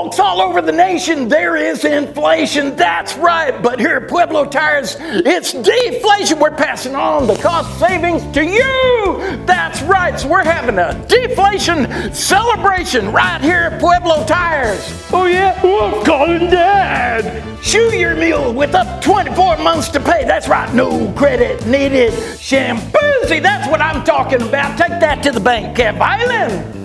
Folks all over the nation, there is inflation. That's right. But here at Pueblo Tires, it's deflation. We're passing on the cost savings to you. That's right. So we're having a deflation celebration right here at Pueblo Tires. Oh, yeah? Well, I'm calling Dad. Shoe your mule with up 24 months to pay. That's right. No credit needed. Shampoozy. That's what I'm talking about. Take that to the bank, Kev Island.